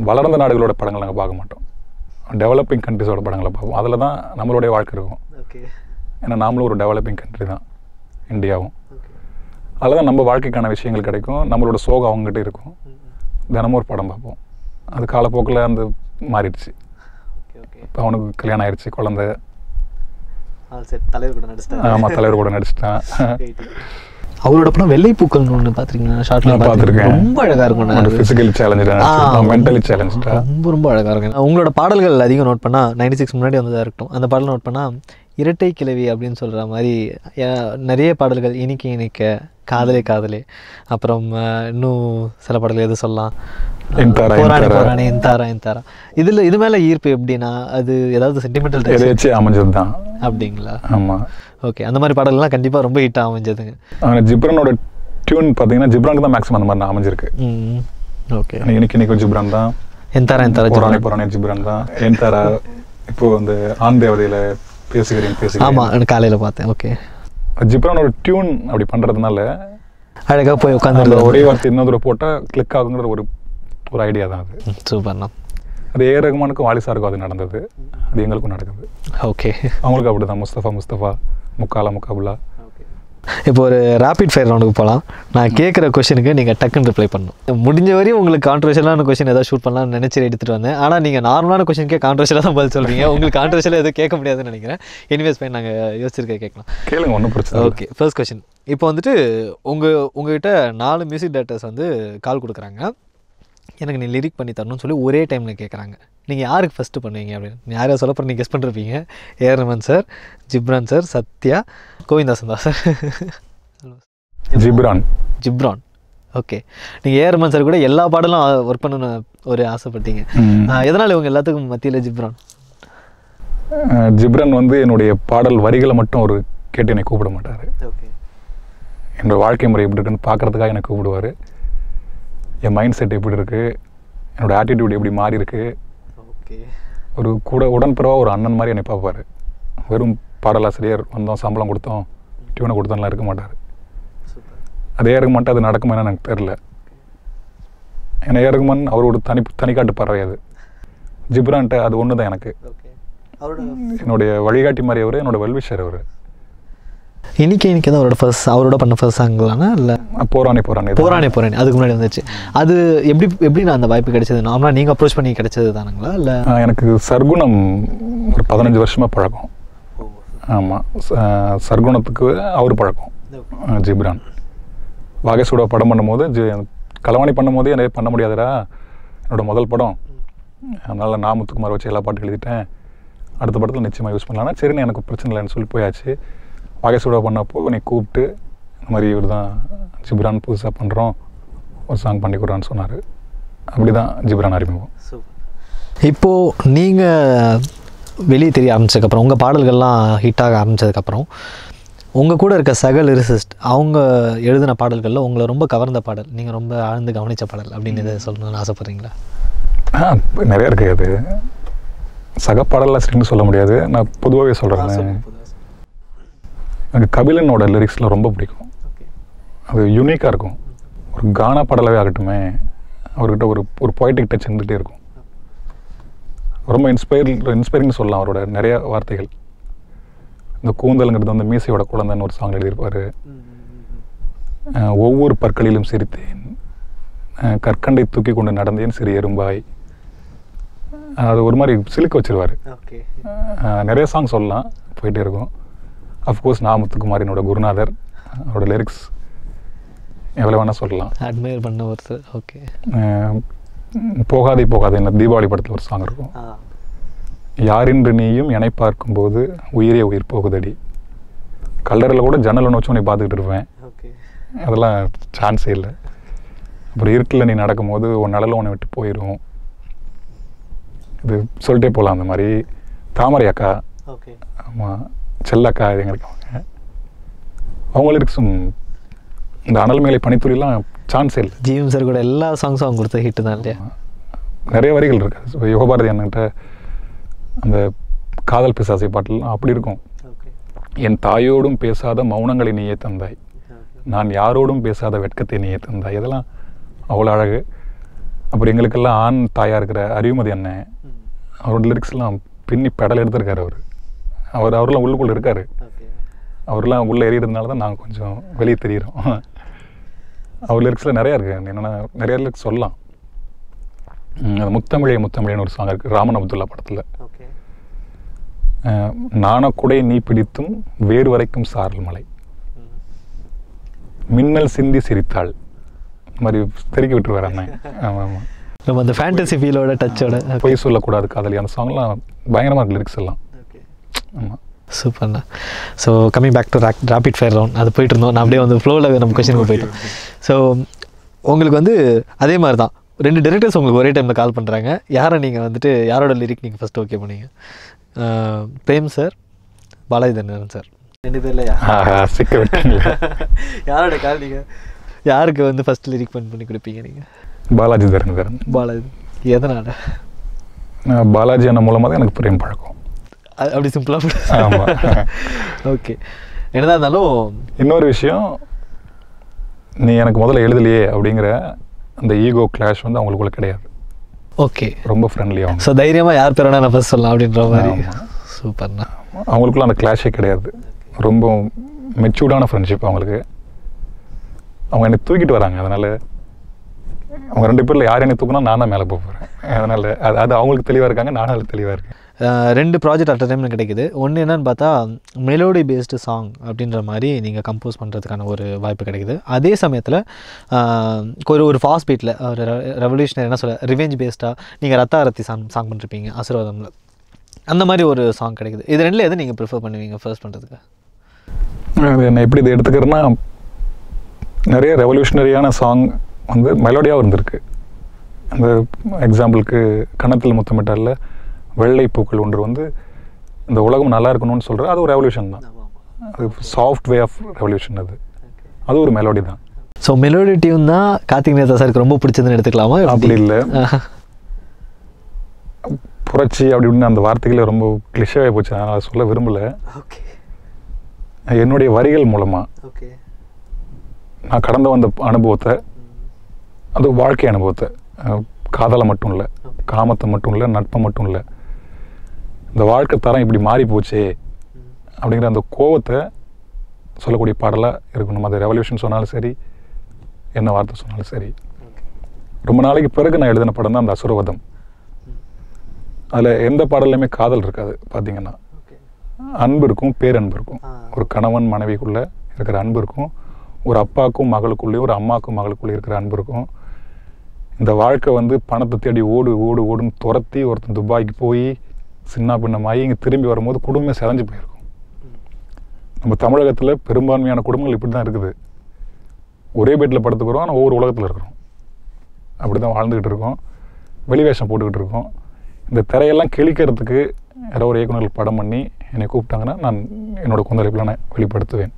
வளர்ந்த நாடுகளோட படங்கள் நாங்கள் பார்க்க மாட்டோம். டெவலப்பிங் கண்ட்ரிஸோட படங்களை பார்ப்போம். அதில் தான் நம்மளுடைய வாழ்க்கை இருக்கும். ஓகே. ஏன்னா நாமளும் ஒரு டெவலப்பிங் கண்ட்ரி தான். இந்தியாவும். அதில் தான் நம்ம வாழ்க்கைக்கான விஷயங்கள் கிடைக்கும். நம்மளோட சோகம் அவங்ககிட்ட இருக்கும். தினமும் ஒரு படம் பார்ப்போம். அது காலப்போக்கில் அந்த மாறிடுச்சு. Okay okay. இப்போ அவனுக்கு கல்யாணம் ஆயிடுச்சு குழந்தை. தலைவர் கூட நடிச்சிட்டாரு ஆமாம் தலைவர் கூட நடிச்சிட்டான். அவரோட படம் வெள்ளைப்பூக்கள்னு ஒன்று பார்த்துருக்கீங்களா ஷார்ட்ல பார்த்திருக்கேன். ரொம்ப அழகாக இருக்கும் ஃபிசிக்கலி சேலஞ்சு மென்டலி சேலஞ்சா ரொம்ப ரொம்ப அழகாக இருக்கும். உங்களோட பாடல்கள் அதிகம் நோட் பண்ணால் நைன்டி சிக்ஸ் முன்னாடி வந்ததாக இருக்கட்டும். அந்த பாடல் நோட் பண்ணால் இரட்டை கிழவி அப்படின்னு சொல்கிற மாதிரி நிறைய பாடல்கள் இனிக்க இனிக்க காதலே காதலே. அப்புறம் இன்னும் சில பாடல்கள் எது சொல்லலாம்? போராணி. போராணி இன்தாரா இன்தாரா இதில் இது மேலே ஈர்ப்பு எப்படின்னா அது ஏதாவது சென்டிமெண்டல் அமைஞ்சது தான் அப்படிங்களா? ஆமாம் ஓகே அந்த மாதிரி பாடல்கள்லாம் கண்டிப்பாக ரொம்ப ஹிட் அமைஞ்சதுங்க. ஆனால் ஜிப்ரானோட டியூன் பார்த்தீங்கன்னா ஜிப்ரானுக்கு தான் மேக்ஸிமம் அந்த மாதிரி அமைஞ்சிருக்கு. ஓகே இன்னைக்கு இன்னைக்கு ஜிப்ரான் தான். என்தாரா என்தாரா புராணி புராணி ஜிப்ரான். தான். என் தாரா இப்போ அந்த ஆண் தேவதையில பேசுகிறேன் பேசுகிறேன். ஆமாம் காலையில் பார்த்தேன் ஓகே ஜிப்ரானோட டியூன் அப்படி பண்றதுனால அழகாக போய் உட்காந்து ஒரே வார்த்தை இன்னொரு தடவை போட்டா கிளிக் ஆகுங்கிற ஒரு ஒரு ஐடியா தான் அது. சூப்பர்ண்ணா அது ஏ. ரகுமானுக்கும் வாலிசாருக்கும் அது நடந்தது. அது எங்களுக்கும் நடக்குது. ஓகே அவங்களுக்கு அப்படிதான் முஸ்தபா முஸ்தபா முக்காலா முக்காபுலா. இப்போ ஒரு ரேபிட் ஃபயர் ரவுண்டுக்கு போகலாம் நான் கேட்குற கொஷனுக்கு நீங்கள் டக்குன்னு ரிப்ளை பண்ணணும். முடிஞ்ச வரையும் உங்களுக்கு கான்ட்ரவர்ஷியலான கொஷின் ஏதாவது ஷூட் பண்ணலாம்னு நினச்சி எடுத்துகிட்டு வந்தேன். ஆனால் நீங்கள் நார்மலான கொஷனுக்கே கான்ட்ரவர்ஷியலாக தான் பதில் சொல்கிறீங்க உங்களுக்கு கான்ட்ரவர்ஷியலாக எதுவும் கேட்க முடியாதுன்னு நினைக்கிறேன். எனிவேஸ் பையன் நாங்கள் யோசிச்சிருக்க கேட்கலாம். கேளுங்க ஒன்றும் பிரச்சனை. ஓகே ஃபர்ஸ்ட் கொஷின் இப்போ வந்துட்டு உங்கள் உங்ககிட்ட நாலு மியூசிக் டேரக்டர்ஸ் வந்து கால் கொடுக்குறாங்க. எனக்கு நீ லிரிக் பண்ணி தரணும்னு சொல்லி ஒரே டைமில் கேட்குறாங்க நீங்கள் யாருக்கு ஃபஸ்ட்டு பண்ணுவீங்க அப்படின்னு? யார் சொல்ல போகிற நீங்கள் கெஸ் பண்ணிருப்பீங்க ஏரமன் சார் ஜிப்ரான் சார் சத்யா கோவிந்தாசன் தான் சார் ஜிப்ரான் ஜிப்ரான் ஓகே நீங்கள் ஏரமன் சார் கூட எல்லா பாடலும் ஒர்க் பண்ணணும்னு ஒரு ஆசைப்பட்டீங்க. எதனால் இவங்க எல்லாத்துக்கும் மத்தியில் ஜிப்ரான் ஜிப்ரான் வந்து என்னுடைய பாடல் வரிகளை மட்டும் ஒரு கேட்டு என்னை கூப்பிட மாட்டார். ஓகே என்னோட வாழ்க்கை முறை எப்படி இருக்குன்னு பார்க்கறதுக்காக எனக்கு கூப்பிடுவார். என் மைண்ட் செட் எப்படி இருக்குது என்னோட ஆட்டிடியூட் எப்படி மாறி இருக்கு? ஓகே ஒரு கூட உடன்பிறவா ஒரு அண்ணன் மாதிரி என்னை பார்ப்பாரு. வெறும் பாடலாசிரியர் வந்தோம் சம்பளம் கொடுத்தோம் டியூனை கொடுத்தோம்லாம் இருக்க மாட்டார். அது ஏறகுமான்ட்டு அது நடக்குமா எனக்கு தெரில ஏன்னா ஏறகுமான் அவரோட தனி தனிக்காட்டு பறவை அது. ஜிப்ரான்ட்ட அது ஒன்று தான் எனக்கு என்னுடைய வழிகாட்டி மாதிரி அவர் என்னோட வெல்விஷர் அவர். இன்னைக்கு இன்னைக்கு தான் அவரோட ஃபர்ஸ்ட் அவரோட பண்ண ஃபர்ஸ்ட் சாங்கலானா இல்லை? போராணி போராணி தான். போராணி போராணி அதுக்கு முன்னாடி வந்துச்சு. அது எப்படி எப்படி நான் அந்த வாய்ப்பு கிடைச்சது? நார்மலாக நீங்கள் அப்ரோச் பண்ணி கிடைச்சது தானுங்களா? இல்லை? எனக்கு சர்க்குணம் ஒரு பதினஞ்சு வருஷமாக பழக்கம். ஆமாம் சர்க்குணத்துக்கு அவர் பழக்கம். ஜிப்ரான். வாகேஷோட படம் பண்ணும்போது ஜி களவாணி பண்ணும்போதே எனக்கு பண்ண முடியாதுடா. என்னோட முதல் படம். அதனால் நான் முத்துக்குமார் வச்சு எல்லா பாட்டும் எழுதிட்டேன். அடுத்த படத்தில் நிச்சயமாக யூஸ் பண்ணலாம்னா சரின்னு எனக்கு பிரச்சனை இல்லைன்னு சொல்லி போயாச்சு. வாகேஷோட பண்ணப்போ நீ கூப்பிட்டு இந்த மாதிரி இவர் தான் ஜிப்ரான் புதுசாக பண்ணுறோம் ஒரு சாங் பண்ணி கொடுறான்னு சொன்னார். அப்படி தான் ஜிப்ரான் அறிமுகம். இப்போது நீங்கள் வெளியே தெரிய ஆரம்பிச்சதுக்கப்புறம் உங்கள் பாடல்கள்லாம் ஹிட் ஆக ஆரம்பிச்சதுக்கப்புறம் உங்கள் கூட இருக்க சக லிரிசிஸ்ட் அவங்க எழுதின பாடல்களில் உங்களை ரொம்ப கவர்ந்த பாடல் நீங்கள் ரொம்ப ஆழ்ந்து கவனித்த பாடல் அப்படின்னு எதை சொல்லணும்னு ஆசைப்பட்றீங்களா? நிறைய இருக்குது அது. சக பாடலாசிரியர்னு சொல்ல முடியாது. நான் பொதுவாகவே சொல்கிறேன் எனக்கு கபிலனோட லிரிக்ஸ்லாம் ரொம்ப பிடிக்கும். அது யூனிக்காக இருக்கும். ஒரு கானா பாடலாவே ஆகட்டுமே அவர்கிட்ட ஒரு ஒரு பொய்டிக் டச் இருந்துகிட்டே இருக்கும். ரொம்ப இன்ஸ்பயர் இன்ஸ்பைரிங்னு சொல்லலாம் அவரோட நிறைய வார்த்தைகள். இந்த கூந்தல்ங்கிறது வந்து மீசையோட குழந்தைன்னு ஒரு சாங் எழுதியிருப்பாரு. அஹ் ஒவ்வொரு பற்களிலும் சிரித்தேன். கற்கண்டை தூக்கி கொண்டு நடந்தேன் சிறிய எறும்பாய். அது ஒரு மாதிரி சிலுக்க வச்சிருவாரு. நிறைய சாங் சொல்லலாம் போயிட்டே இருக்கும். அஃப்கோர்ஸ் நான் முத்துக்குமார் என்னோட குருநாதர். அவரோட லிரிக்ஸ் எவ்வளோ வேணால் சொல்லலாம். அட்மையர் பண்ண ஒருத்தர். ஓகே போகாதே போகாதே இந்த தீபாவளி படத்தில் ஒரு சாங் இருக்கும். யாரின்று நீயும் என்னை பார்க்கும்போது உயிரே உயிர் போகுதடி. கல்லறையில் கூட ஜன்னல் ஒன்று வச்சு உன்னை பார்த்துக்கிட்டு இருப்பேன். அதெல்லாம் சான்ஸே இல்லை. அப்புறம் இருட்டில் நீ நடக்கும்போது உன் நிழல் உன்னை விட்டு போயிடும் இது சொல்லிட்டே போகலாம் அந்த மாதிரி. தாமரை அக்கா ஓகே ஆமாம் செல்லக்கா இது எங்களுக்கு அவங்க. அவங்க லிரிக்ஸும் இந்த அனல் மேலே பனித்துளிலாம் சான்ஸே இல்லை. ஜிஎம் சார் கூட எல்லா சாங்ஸும் அவங்க கொடுத்த ஹிட் தான் இல்லையா? நிறைய வரிகள் இருக்கு. இப்போ யுகபாரதி அண்ணன்ட்ட அந்த காதல் பிசாசை பாட்டெல்லாம் அப்படி இருக்கும். என் தாயோடும் பேசாத மௌனங்களை நீயே தந்தாய். நான் யாரோடும் பேசாத வெட்கத்தை நீயே தந்தாய். இதெல்லாம் அவ்வளோ அழகு. அப்புறம் எங்களுக்கெல்லாம் ஆண் தாயாக இருக்கிற அறிவுமதி அண்ணன் அவரோட லிரிக்ஸ்லாம் பின்னி பெடல் எடுத்திருக்காரு அவர். அவர் அவரெல்லாம் உள்ளுக்குள்ளே இருக்காரு. அவர்லாம் உள்ளே எறியறதுனால தான் நாங்கள் கொஞ்சம் வெளியே தெரியிறோம். அவர் லிரிக்ஸில் நிறையா இருக்குது என்னென்னா நிறைய லிரிக்ஸ் சொல்லலாம். அது முத்தமிழே முத்தமிழேன்னு ஒரு சாங் இருக்குது ராமன் அப்துல்லா படத்தில். ஓகே. நாணக்குடை நீ பிடித்தும் வேறு வரைக்கும் சாரல் மலை. மின்னல் சிந்தி சிரித்தாள். இந்த மாதிரி தெருக்கி விட்டுருவார் அண்ணன். ஆமாம் ஆமாம் நம்ம அந்த ஃபேண்டசி ஃபீலோட டச்சோட பொய் சொல்லக்கூடாது காதலி. அந்த சாங்லாம் பயங்கரமாக இருக்கு லிரிக்ஸ் எல்லாம். ஆமாம் சூப்பர்ண்ணா. So coming back to rapid fire round அது போயிட்டு இருந்தோம் நான் அப்படியே வந்து ஃப்ளோவில் நம்ம கொஸ்டினுக்கு போயிட்டோம். ஸோ உங்களுக்கு வந்து அதே மாதிரி தான் ரெண்டு டேரக்டர்ஸ் உங்களுக்கு ஒரே டைமில் கால் பண்ணுறாங்க யாரை நீங்கள் வந்துட்டு யாரோட லிரிக் நீங்கள் ஃபஸ்ட்டு ஓகே பண்ணீங்க? பிரேம் சார் பாலாஜி தண்டரன் சார் ரெண்டு பேர்ல சிக்க யாரோட கால் நீங்கள் யாருக்கு வந்து ஃபஸ்ட் லிரிக் பண்ணி பண்ணி கொடுப்பீங்க நீங்கள் பாலாஜி தரணிதரன் பாலாஜி எதனால்? பாலாஜி அண்ணன் மூலமாக தான் எனக்கு பிரேம் பழக்கம். அப்படி சிம்பிளாக ஆமாம் ஓகே என்னதான் இருந்தாலும் இன்னொரு விஷயம் நீ எனக்கு முதல்ல எழுதலையே அப்படிங்கிற அந்த ஈகோ கிளாஷ் வந்து அவங்களுக்குள்ள கிடையாது. ஓகே ரொம்ப ஃப்ரெண்ட்லி அவங்க. ஸோ தைரியமாக யார் பேர் நான் ஃபஸ்ட் சொல்லலாம் அப்படின்ற மாதிரி. சூப்பர்ண்ணா அவங்களுக்குள்ள அந்த கிளாஷே கிடையாது. ரொம்ப மெச்சூர்டான ஃப்ரெண்ட்ஷிப் அவங்களுக்கு. அவங்க என்னை தூக்கிட்டு வராங்க அதனால் அவங்க ரெண்டு பேரில் யார் என்னை தூக்குனா நான் தான் மேலே போக போகிறேன் அதனால் அது அது அவங்களுக்கு தெளிவாக இருக்காங்க நானும் அதில் தெளிவாக இருக்கேன். ரெண்டு ப்ராஜெக்ட் அட் டைம் கிடைக்குது. ஒன்று என்னன்னு பார்த்தா மெலோடி பேஸ்டு சாங் அப்படின்ற மாதிரி நீங்கள் கம்போஸ் பண்ணுறதுக்கான ஒரு வாய்ப்பு கிடைக்குது. அதே சமயத்தில் ஒரு ஒரு ஃபாஸ்ட் பீட்டில் ஒரு ரெவல்யூஷனரி என்ன சொல்ல ரிவெஞ்ச் பேஸ்டாக நீங்கள் ரத்தா ரத்தி சாங் சாங் பண்ணிருப்பீங்க ஆசீர்வாதம்ல. அந்த மாதிரி ஒரு சாங் கிடைக்குது. இது ரெண்டில் எதை நீங்கள் ப்ரிஃபர் பண்ணுவீங்க ஃபர்ஸ்ட் பண்ணுறதுக்கு அது என்ன எப்படி இது எடுத்துக்கிறேன்னா நிறைய ரெவல்யூஷனரியான சாங் வந்து மெலோடியாக இருந்திருக்கு. அந்த எக்ஸாம்பிளுக்கு கணத்தில் முத்தமிட்டால வெள்ளை பூக்கள் ஒன்று வந்து இந்த உலகம் நல்லா இருக்கணும்னு சொல்கிற அது ஒரு ரெவல்யூஷன் தான். அது சாஃப்ட் வே ஆஃப் ரெவல்யூஷன் அது. அது ஒரு மெலோடி தான். ஸோ மெலோடி டியூன் தான் கார்த்திக் நேதா சாருக்கு ரொம்ப பிடிச்சதுன்னு எடுத்துக்கலாமா? அப்படி இல்லை. புரட்சி அப்படி இப்படின்னு அந்த வார்த்தைகளே ரொம்ப கிளிஷாகவே போச்சு. நான் அதை சொல்ல விரும்பலை. என்னுடைய வரிகள் மூலமாக ஓகே. நான் கடந்து வந்த அனுபவத்தை அது வாழ்க்கை அனுபவத்தை. காதலை மட்டும் இல்லை காமத்தை மட்டும் இல்லை நட்பை மட்டும் இல்லை இந்த வாழ்க்கை தரம் இப்படி மாறி போச்சே அப்படிங்கிற அந்த கோவத்தை சொல்லக்கூடிய பாடலாக இருக்கணும். அது ரெவல்யூஷன் சொன்னாலும் சரி என்ன வார்த்தை சொன்னாலும் சரி. ரொம்ப நாளைக்கு பிறகு நான் எழுதின படம் தான் அந்த அசுரவதம். அதில் எந்த பாடல்லையுமே காதல் இருக்காது பார்த்தீங்கன்னா அன்பு இருக்கும் பேரன்பு இருக்கும். ஒரு கணவன் மனைவிக்குள்ளே இருக்கிற அன்பு இருக்கும். ஒரு அப்பாவுக்கும் மகளுக்குள்ளேயும் ஒரு அம்மாவுக்கும் மகளுக்குள்ளேயும் இருக்கிற அன்பு இருக்கும். இந்த வாழ்க்கை வந்து பணத்தை தேடி ஓடு ஓடு ஓடுன்னு துரத்தி ஒருத்தன் துபாய்க்கு போய் சின்ன பின்னமாகி இங்கே திரும்பி வரும்போது குடும்பமே செதஞ்சு போயிருக்கும். நம்ம தமிழகத்தில் பெரும்பான்மையான குடும்பங்கள் இப்படி தான் இருக்குது. ஒரே பெட்டில் படுத்துக்கிறோம் ஆனால் ஒவ்வொரு உலகத்தில் இருக்கிறோம். அப்படி தான் வாழ்ந்துக்கிட்டு இருக்கோம் வெளிவேஷம் போட்டுக்கிட்டு இருக்கோம். இந்த திரையெல்லாம் கிழிக்கிறதுக்கு யாரோ ஒரு இயக்குநர்கள் படம் பண்ணி என்னை கூப்பிட்டாங்கன்னா நான் என்னோட கொந்தளிப்பில் நான் வெளிப்படுத்துவேன்.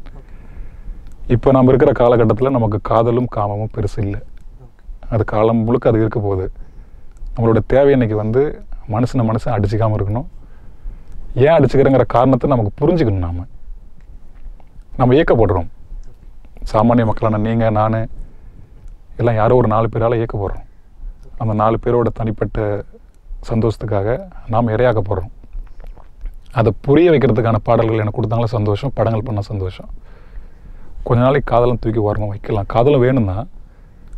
இப்போ நம்ம இருக்கிற காலகட்டத்தில் நமக்கு காதலும் காமமும் பெருசு இல்லை. அது காலம் முழுக்க அது இருக்க போகுது. நம்மளோட தேவை இன்றைக்கி வந்து மனுஷனை மனுஷன் அடிச்சுக்காமல் இருக்கணும். ஏன் அடிச்சுக்கிறேங்கிற காரணத்தை நமக்கு புரிஞ்சுக்கணும் நாம. நம்ம இயக்கப்படுறோம். சாமானிய மக்களான நீங்கள் நான் எல்லாம் யாரோ ஒரு நாலு பேரால் இயக்கப்படுறோம். அந்த நாலு பேரோட தனிப்பட்ட சந்தோஷத்துக்காக நாம் இரையாக்க போடுறோம் அதை புரிய வைக்கிறதுக்கான பாடல்கள் எனக்கு கொடுத்தாங்களே சந்தோஷம் படங்கள் பண்ண சந்தோஷம். கொஞ்ச நாளைக்கு காதலும் தூக்கி வரணும் வைக்கலாம். காதலும் வேணும்னா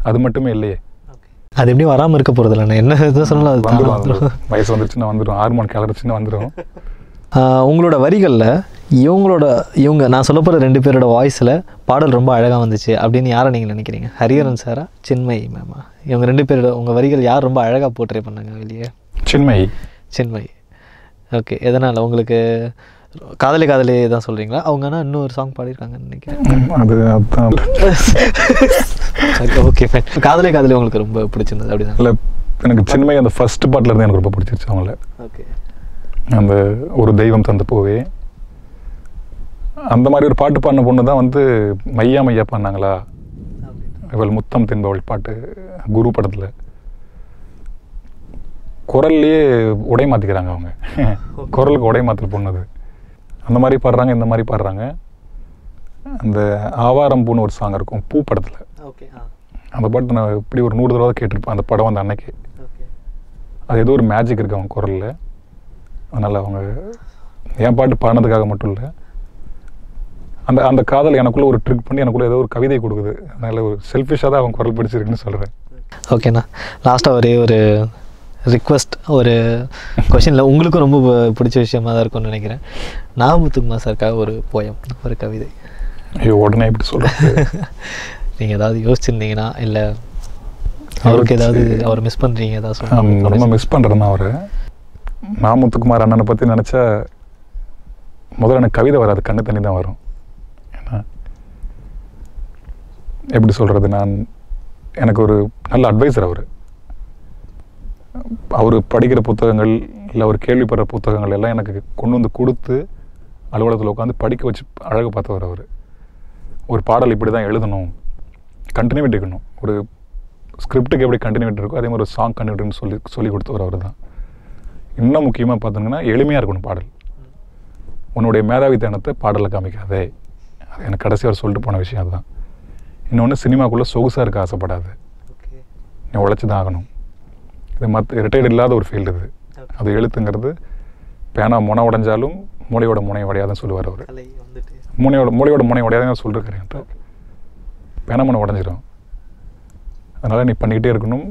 அது மட்டுமே இல்லையே. அது எப்படி வராமல் இருக்க போகிறது இல்லை என்ன எதுவும் சொன்னாலும் அது தானா. வந்துடும் வந்துரும். வயசு வந்துருச்சுன்னா வந்துடும் ஹார்மோன் கிளறிச்சுன்னா வந்துடும் ஆஹ் உங்களோட வரிகளில் இவங்களோட இவங்க நான் சொல்ல போகிற ரெண்டு பேரோட வாய்ஸில் பாடல் ரொம்ப அழகாக வந்துச்சு அப்படின்னு யாரை நீங்கள் நினைக்கிறீங்க? ஹரிஹரன் சாரா சின்மயி மேமா இவங்க ரெண்டு பேரோட உங்கள் வரிகள் யார் ரொம்ப அழகாக போர்ட்ரே பண்ணாங்க வெளியே? சின்மை சின்மயி. ஓகே எதனால்? உங்களுக்கு காதலி காதலி தான் சொல்கிறீங்களா அவங்க ஆனால் இன்னொரு சாங் பாடியிருக்காங்கன்னு நினைக்கிறேன். அது ஓகே ஃபைன் காதலி காதலி உங்களுக்கு ரொம்ப பிடிச்சிருந்தது அப்படிதான்? இல்லை எனக்கு சின்மை அந்த ஃபர்ஸ்ட் பாட்டில் இருந்து எனக்கு ரொம்ப பிடிச்சிருச்சு அவங்கள. ஓகே அந்த ஒரு தெய்வம் தந்த பூவே. அந்த மாதிரி ஒரு பாட்டு பாடின பொண்ணு தான் வந்து மையா மையா பாடினாங்களா? இவள் முத்தம் தின்பவள் பாட்டு குரு படத்தில். குரல்லையே உடை மாற்றிக்கிறாங்க அவங்க. குரலுக்கு உடை மாற்றல் பொண்ணு அந்த மாதிரி பாடுறாங்க இந்த மாதிரி பாடுறாங்க. அந்த ஆவாரம் பூன்னு ஒரு சாங் இருக்கும் பூ படத்தில். ஓகே அந்த பாட்டு நான் இப்படி ஒரு நூறு தடவை கேட்டிருப்பேன் அந்த படம் வந்த அன்னைக்கு. அது ஏதோ ஒரு மேஜிக் இருக்கு அவங்க குரலில். அதனால் அவங்க என் பாட்டு பாடினதுக்காக மட்டும் இல்லை. அந்த அந்த காதல் எனக்குள்ளே ஒரு ட்ரிக் பண்ணி எனக்குள்ளே ஏதோ ஒரு கவிதை கொடுக்குது. அதனால் ஒரு செல்ஃபிஷாக தான் அவங்க குரல் பிடிச்சிருக்குன்னு சொல்கிறேன் ஓகேண்ணா. லாஸ்ட்டாக ஒரே ஒரு ரிக்வஸ்ட் ஒரு கொஷினில் உங்களுக்கும் ரொம்ப பிடிச்ச விஷயமா தான் இருக்கும்னு நினைக்கிறேன். நாமுத்துக்குமார் சாருக்காக ஒரு போயம் ஒரு கவிதை. ஐயோ உடனே இப்படி சொல்கிறேன் நீங்கள் ஏதாவது யோசிச்சிருந்தீங்கன்னா இல்லை அவருக்கு ஏதாவது அவர் மிஸ் பண்ணுறீங்க ஏதாவது ரொம்ப மிஸ் பண்ணுறேன் அவரை. நாமுத்துக்குமார் அண்ணனை பற்றி நினச்சா முதல்ல எனக்கு கவிதை வராது கண்ணு தண்ணி தான் வரும். ஏன்னா எப்படி சொல்கிறது நான் எனக்கு ஒரு நல்ல அட்வைசர் அவர். அவர் படிக்கிற புத்தகங்கள் இல்லை அவர் கேள்விப்படுற புத்தகங்கள் எல்லாம் எனக்கு கொண்டு வந்து கொடுத்து அலுவலகத்தில் உட்காந்து படிக்க வச்சு அழகு பார்த்தவர் அவர். ஒரு பாடல் இப்படி தான் எழுதணும். கண்டினியூட்டி இருக்கணும். ஒரு ஸ்கிரிப்டுக்கு எப்படி கண்டினியூட்டி இருக்கோ அதே மாதிரி ஒரு சாங் கண்டினியூட்டின்னு சொல்லி சொல்லி கொடுத்தவர் அவர் தான் இன்னும் முக்கியமாக பார்த்தீங்கன்னா எளிமையாக இருக்கணும் பாடல். உன்னுடைய மேதாவித்தனத்தை பாடலில் காமிக்காதே. அது எனக்கு கடைசி அவர் சொல்லிட்டு போன விஷயம் அதுதான். இன்னொன்று சினிமாக்குள்ளே சொகுசாக இருக்க ஆசைப்படாது. நீ உழைச்சி தான் ஆகணும். இது மற்ற ரிட்டையர்ட் இல்லாத ஒரு ஃபீல்டு இது. அது எழுத்துங்கிறது பேனா முனை உடைஞ்சாலும் மூளையோட முனை உடையாதுன்னு சொல்லுவார் அவர். மூளையோட மூளையோட முனை உடையாதுன்னு சொல்லிருக்காரு என்கிட்ட. பேனா முனை உடஞ்சிரும். அதனால் நீ பண்ணிக்கிட்டே இருக்கணும்.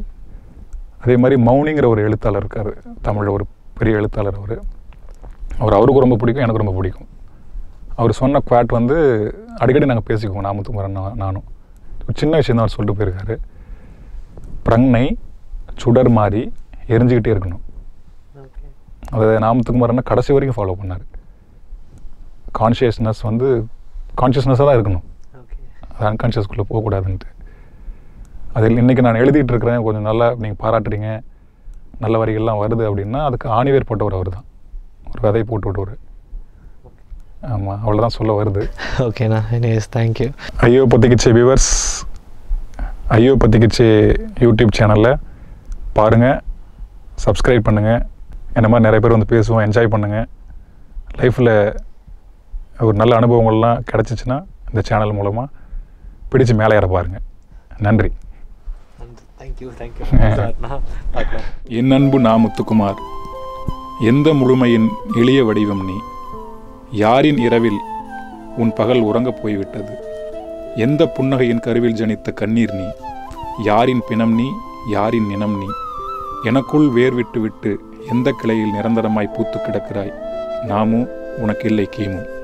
அதே மாதிரி மௌனிங்கிற ஒரு எழுத்தாளர் இருக்கார். தமிழில் ஒரு பெரிய எழுத்தாளர் அவர். அவர் அவருக்கு ரொம்ப பிடிக்கும் எனக்கு ரொம்ப பிடிக்கும். அவர் சொன்ன குவாட் வந்து அடிக்கடி நாங்கள் பேசிக்குவோம். நாமத்துக்குமரன் நானும். சின்ன விஷயம் தான் அவர் சொல்லிட்டு போயிருக்காரு. பிரங்கனை சுடர் மாறி எரிஞ்சுக்கிட்டே இருக்கணும். அதை நாமத்துக்குமரன் கடைசி வரைக்கும் ஃபாலோ பண்ணார். கான்ஷியஸ்னஸ் வந்து கான்ஷியஸ்னஸாக தான் இருக்கணும். அது அன்கான்ஷியஸ்குள்ளே போகக்கூடாதுன்ட்டு. அதில் இன்றைக்கி நான் எழுதிட்டு இருக்கிறேன். கொஞ்சம் நல்லா நீங்கள் பாராட்டுறீங்க. நல்ல வரிகள்லாம் வருது அப்படின்னா அதுக்கு ஆணிவேர் போட்டவர் அவர் தான் ஒரு விதை போட்டு விட்டவர் ஆமாம் அவ்வளோதான் சொல்ல வருது. ஓகேண்ணா. எனிவேஸ் தேங்க்யூ ஐயோ பத்திக்கிச்சே வியூவர்ஸ் ஐயோ பத்திக்கிச்சே யூடியூப் சேனலில். பாருங்கள் சப்ஸ்கிரைப் பண்ணுங்கள் என்ன மாதிரி நிறைய பேர் வந்து பேசுவோம் என்ஜாய் பண்ணுங்கள் லைஃப்பில் ஒரு நல்ல அனுபவங்கள்லாம் கிடச்சிச்சின்னா இந்த சேனல் மூலமாக பிடிச்சு மேலே ஏற பாருங்கள் நன்றி. தேங்க்யூ தேங்க்யூ பார்க்கலாம். என் அன்பு நா முத்துக்குமார் எந்த முழுமையின் எளிய வடிவம் நீ? யாரின் இரவில் உன் பகல் உறங்கப் போய்விட்டது? எந்த புன்னகையின் கருவில் ஜனித்த கண்ணீர் நீ? யாரின் பிணம் நீ? யாரின் இனம் நீ? எனக்குள் வேர் விட்டு விட்டு எந்த கிளையில் நிரந்தரமாய் பூத்து கிடக்கிறாய்? நாமும் உனக்கில்லை கீமும்